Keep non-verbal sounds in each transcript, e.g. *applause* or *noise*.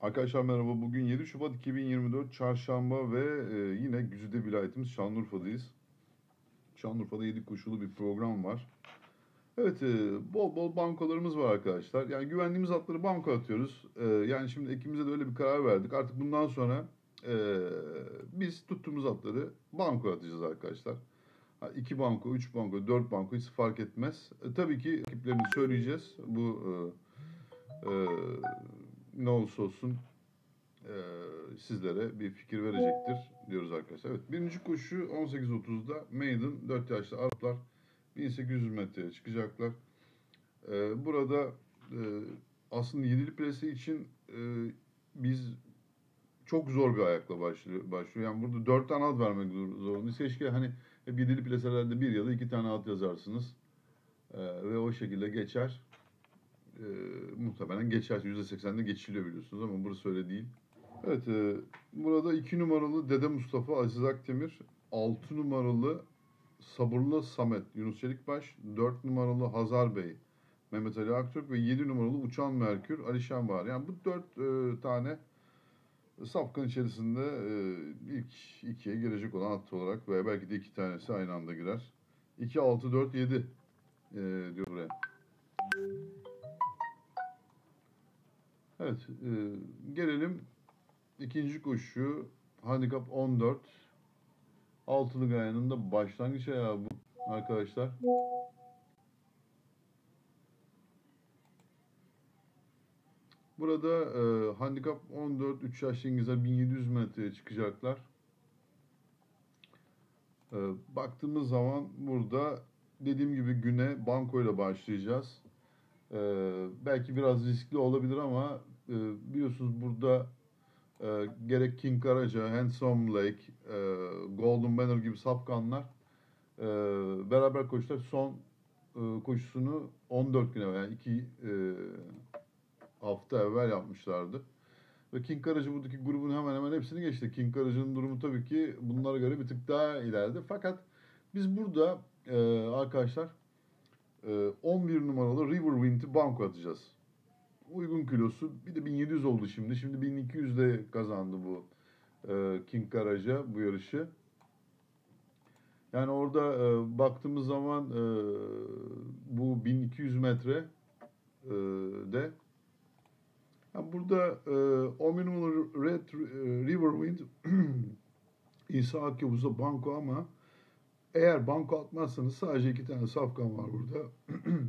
Arkadaşlar merhaba. Bugün 7 Şubat 2024 Çarşamba ve e, yine Güzide vilayetimiz Şanlıurfa'dayız. Şanlıurfa'da 7 koşulu bir program var. Evet, e, bol bol bankolarımız var arkadaşlar. Yani güvendiğimiz atları banko atıyoruz. E, yani şimdi ekibimize de öyle bir karar verdik. Artık bundan sonra e, biz tuttuğumuz atları banko atacağız arkadaşlar. Ha, iki banko, üç banko, dört banko hiç fark etmez. E, tabii ki ekiplerini söyleyeceğiz. Bu e, e, ne olursa olsun e, sizlere bir fikir verecektir diyoruz arkadaşlar. Evet birinci koşu 18.30'da Maiden 4 yaşlı Araplar 1800 metreye çıkacaklar. E, burada e, aslında yedili plase için e, biz çok zor bir ayakla başlıyor. başlıyor. Yani burada dört tane ad vermek zorundayız. Keşke hani hep yedili plaselerde bir ya da iki tane ad yazarsınız. E, ve o şekilde geçer e, muhtemelen geçer. %80'de geçiliyor biliyorsunuz ama burası öyle değil. Evet, e, burada 2 numaralı Dede Mustafa Aziz Akdemir, 6 numaralı Sabırlı Samet Yunus Çelikbaş, 4 numaralı Hazar Bey Mehmet Ali Aktürk ve 7 numaralı Uçan Merkür Ali Şenbahar. Yani bu 4 e, tane safkan içerisinde e, ilk ikiye girecek olan at olarak veya belki de iki tanesi aynı anda girer. 2, 6, 4, 7 e, diyor buraya. Evet, e, gelelim ikinci koşu. Handikap 14. Altılı gayanın da başlangıç ayağı bu arkadaşlar. Burada e, handikap 14 3 yaşlı İngilizler 1700 metreye çıkacaklar. E, baktığımız zaman burada dediğim gibi güne bankoyla başlayacağız. Ee, belki biraz riskli olabilir ama e, biliyorsunuz burada e, gerek King Karaca, Handsome Lake, e, Golden Banner gibi safkanlar e, beraber koştular. Son e, koşusunu 14 güne yani 2 e, hafta evvel yapmışlardı. Ve King Karaca buradaki grubun hemen hemen hepsini geçti. King Karaca'nın durumu tabii ki bunlara göre bir tık daha ileride. Fakat biz burada e, arkadaşlar 11 ee, numaralı Riverwind'i banko atacağız. Uygun kilosu. Bir de 1700 oldu şimdi. Şimdi 1200'de kazandı bu e, King Karaca bu yarışı. Yani orada e, baktığımız zaman e, bu 1200 metre e, de yani burada e, 11 numaralı Red Riverwind *clears throat* İsa Akyavuz'a banko ama eğer banko atmazsanız sadece iki tane safkan var burada. *clears throat*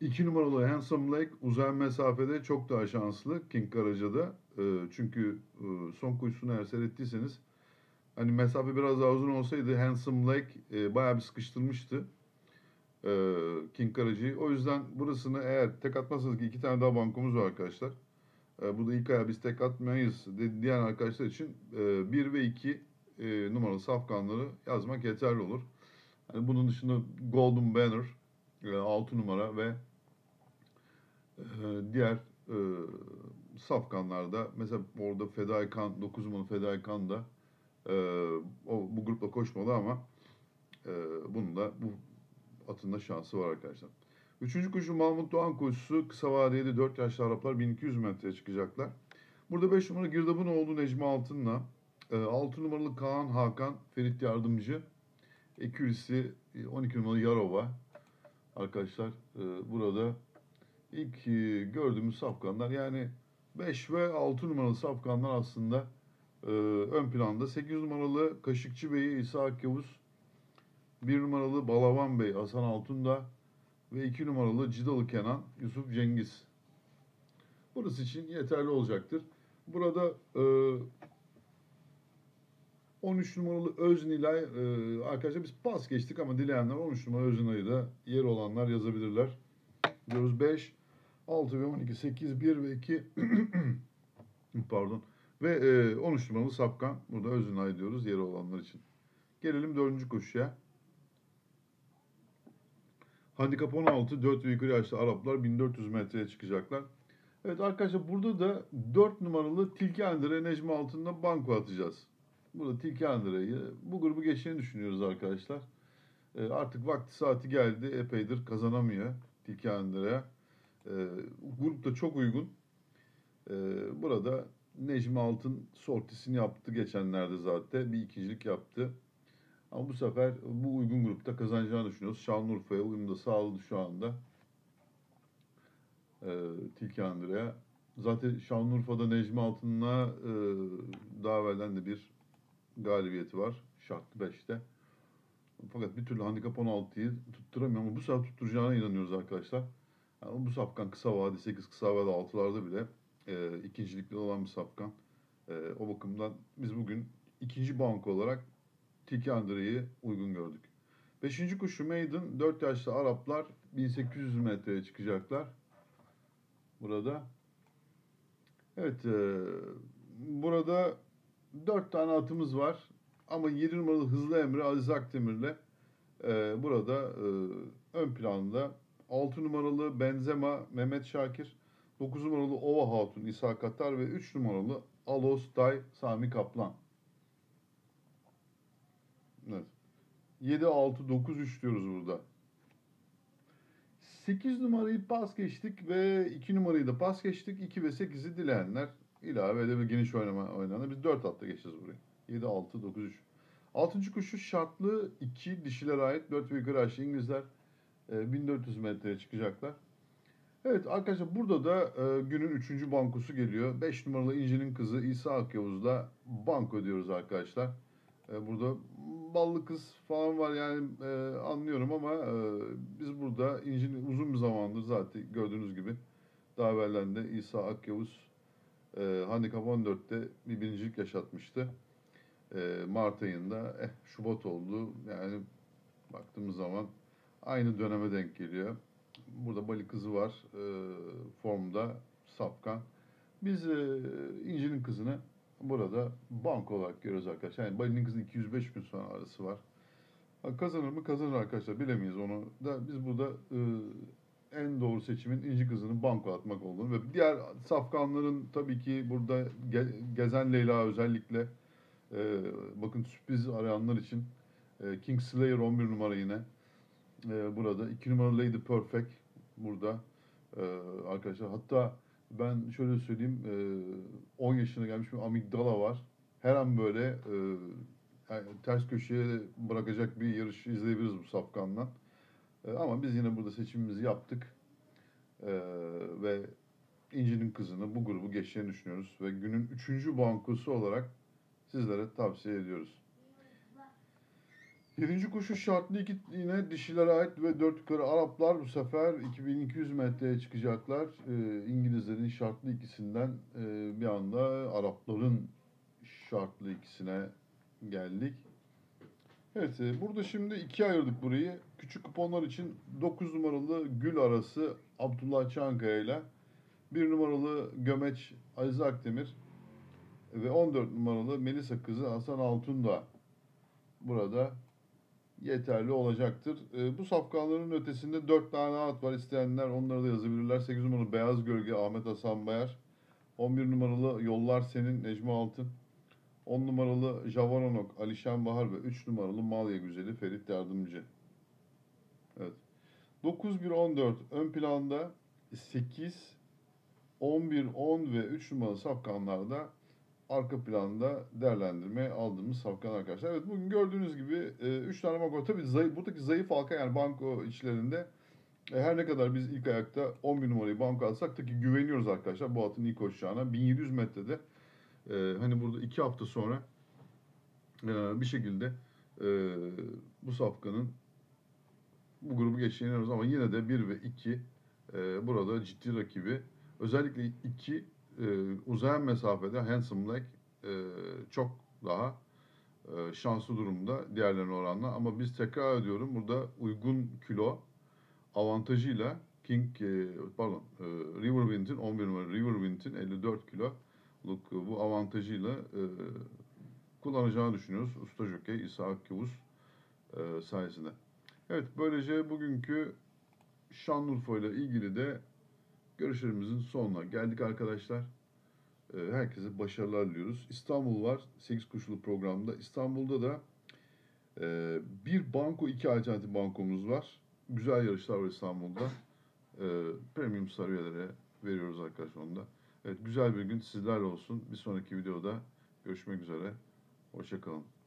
İki numaralı Handsome Lake uzay mesafede çok daha şanslı King Karaca'da. Ee, çünkü e, son koşusunu eğer seyrettiyseniz hani mesafe biraz daha uzun olsaydı Handsome Lake e, bayağı bir sıkıştırmıştı e, King Karaca'yı. O yüzden burasını eğer tek atmazsanız ki iki tane daha bankomuz var arkadaşlar. Burada ilk aya biz tek atmayız diyen arkadaşlar için 1 ve 2 e, numaralı safkanları yazmak yeterli olur. Yani bunun dışında Golden Banner e, 6 numara ve e, diğer e, safkanlarda mesela orada Fedaikan 9 numaralı Fedaikan da e, o, bu grupla koşmalı ama e, bunun da bu atında şansı var arkadaşlar. Üçüncü koşu Mahmut Doğan koşusu kısa vadeli 4 yaşlı Araplar 1200 metreye çıkacaklar. Burada 5 numara Girdabınoğlu Necmi Altın'la 6 ee, numaralı Kaan Hakan Ferit Yardımcı. Ekürisi 12 e, numaralı Yarova. Arkadaşlar e, burada ilk e, gördüğümüz safkanlar yani 5 ve 6 numaralı safkanlar aslında ön planda. 8 numaralı Kaşıkçı Bey İsa Akyavuz. 1 numaralı Balavan Bey Hasan Altunda ve 2 numaralı Cidalı Kenan Yusuf Cengiz. Burası için yeterli olacaktır. Burada e, 13 numaralı Öznilay e, arkadaşlar biz pas geçtik ama dileyenler 13 numaralı Öznilay'ı da yer olanlar yazabilirler. Diyoruz 5, 6 ve 12, 8, 1 ve 2 *clears throat* pardon ve e, 13 numaralı Sapkan burada Öznilay diyoruz yeri olanlar için. Gelelim dördüncü koşuya. Handikap 16, 4 ve yukarı yaşlı Araplar 1400 metreye çıkacaklar. Evet arkadaşlar burada da 4 numaralı Tilki Andre Necmi altında banko atacağız. Burada Tilki Andre'yi bu grubu geçeceğini düşünüyoruz arkadaşlar. E, artık vakti saati geldi. Epeydir kazanamıyor Tilki Andre. E, grup da çok uygun. E, burada Necmi Altın sortisini yaptı geçenlerde zaten. Bir ikincilik yaptı. Ama bu sefer bu uygun grupta kazanacağını düşünüyoruz. Şanlıurfa'ya uyum da sağladı şu anda. E, Tilki Andrea. Zaten Şanlıurfa'da Necmi Altın'la e, daha evvelden de bir galibiyeti var. Şartlı 5'te. Fakat bir türlü handikap 16'yı tutturamıyor ama bu sefer tutturacağına inanıyoruz arkadaşlar. Yani bu safkan kısa vade 8 kısa vade 6'larda bile e, ikincilikli olan bir safkan. E, o bakımdan biz bugün ikinci banko olarak Tiki Andre'yi uygun gördük. Beşinci kuşu Maiden 4 yaşlı Araplar 1800 metreye çıkacaklar. Burada. Evet e, burada 4 tane atımız var. Ama 7 numaralı Hızlı Emre Aziz Akdemir'le e, burada e, ön planda 6 numaralı Benzema Mehmet Şakir, 9 numaralı Ova Hatun İsa Katar ve 3 numaralı Alos Day Sami Kaplan. Evet. 7 6 9 3 diyoruz burada. 8 numarayı pas geçtik ve 2 numarayı da pas geçtik. 2 ve 8'i dileyenler ilave ede ve geniş oynama oynayanlar. Biz 4 atla geçeceğiz burayı. 7 6 9 3. Altıncı kuşu şartlı 2 dişilere ait 4 ve yukarı aşağı İngilizler 1400 e, metreye çıkacaklar. Evet arkadaşlar burada da e, günün 3. bankosu geliyor. 5 numaralı İnci'nin kızı İsa Akyavuz'da banko diyoruz arkadaşlar. E, burada ballı kız falan var yani e, anlıyorum ama e, biz burada İnci'nin uzun bir zamandır zaten gördüğünüz gibi daha evvelden de İsa Akyavuz e, Handikap 14'te bir birincilik yaşatmıştı e, Mart ayında eh, Şubat oldu. Yani baktığımız zaman aynı döneme denk geliyor. Burada Bali kızı var e, formda Safkan. Biz e, İnci'nin kızını burada bank olarak görüyoruz arkadaşlar. Yani Bali'nin kızının 205 gün sonra arası var. Kazanır mı? Kazanır arkadaşlar. Bilemeyiz onu. Da biz burada e, en doğru seçimin İnci kızının banko atmak olduğunu ve diğer safkanların tabii ki burada ge, gezen Leyla özellikle e, bakın sürpriz arayanlar için e, King Slayer 11 numara yine e, burada. 2 numara Lady Perfect burada e, arkadaşlar. Hatta ben şöyle söyleyeyim e, 10 yaşına gelmiş bir amigdala var. Her an böyle e, yani ters köşeye bırakacak bir yarış izleyebiliriz bu safkandan. E, ama biz yine burada seçimimizi yaptık. E, ve İnci'nin kızını bu grubu geçeceğini düşünüyoruz. Ve günün üçüncü bankosu olarak sizlere tavsiye ediyoruz. Yedinci koşu şartlı iki yine dişilere ait ve dört yukarı Araplar bu sefer 2200 metreye çıkacaklar. Ee, İngilizlerin şartlı ikisinden e, bir anda Arapların şartlı ikisine geldik. Evet e, burada şimdi ikiye ayırdık burayı. Küçük kuponlar için 9 numaralı Gül arası Abdullah Çankaya ile 1 numaralı Gömeç Aziz Akdemir ve 14 numaralı Melisa kızı Hasan Altun da burada yeterli olacaktır. E, bu safkanların ötesinde 4 tane at var. İsteyenler onları da yazabilirler. 8 numaralı Beyaz Gölge Ahmet Hasan Bayar. 11 numaralı Yollar Senin Necmi Altın. 10 numaralı Javaronok Alişan Bahar ve 3 numaralı Malya Güzeli Ferit Yardımcı. Evet. 9-1-14 ön planda 8, 11, 10 ve 3 numaralı safkanlarda arka planda değerlendirme aldığımız safkan arkadaşlar. Evet bugün gördüğünüz gibi 3 e, tane banko. Tabii zayıf, buradaki zayıf halka yani banko içlerinde e, her ne kadar biz ilk ayakta 11 numarayı banko alsak da ki güveniyoruz arkadaşlar bu atın ilk koşacağına. 1700 metrede e, hani burada 2 hafta sonra e, bir şekilde e, bu safkanın bu grubu geçeceğini ama yine de 1 ve 2 e, burada ciddi rakibi. Özellikle 2 e, uzayan mesafede Handsome Lake e, çok daha e, şanslı durumda diğerlerine oranla. Ama biz tekrar ediyorum burada uygun kilo avantajıyla King e, pardon e, Riverwind'in 11 numara Riverwind'in 54 kilo bu avantajıyla e, kullanacağını düşünüyoruz. Usta Jockey İsa Akkavuz e, sayesinde. Evet böylece bugünkü Şanlıurfa ile ilgili de Görüşlerimizin sonuna geldik arkadaşlar. Ee, herkese başarılar diliyoruz. İstanbul var 8 kuşulu programda. İstanbul'da da e, bir banko, iki alternatif bankomuz var. Güzel yarışlar var İstanbul'da. E, premium sarıyelere veriyoruz arkadaşlar onda. Evet güzel bir gün sizlerle olsun. Bir sonraki videoda görüşmek üzere. Hoşçakalın.